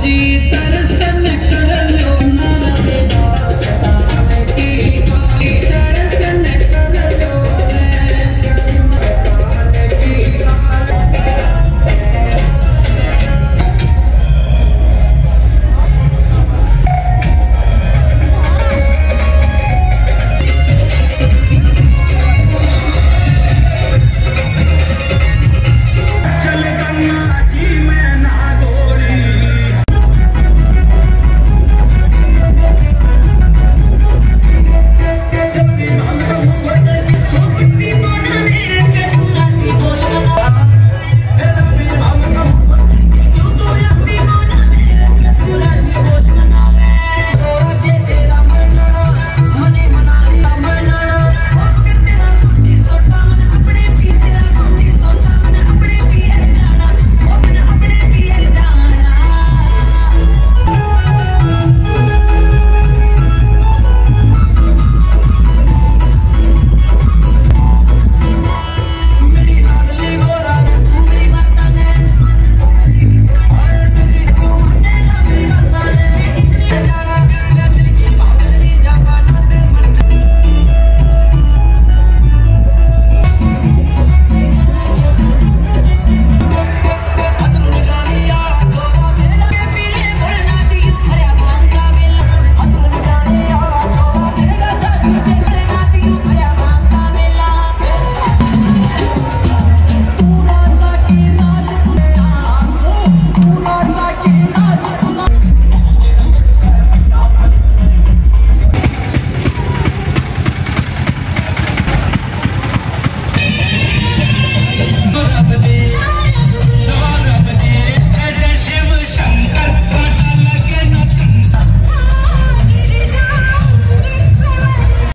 deep and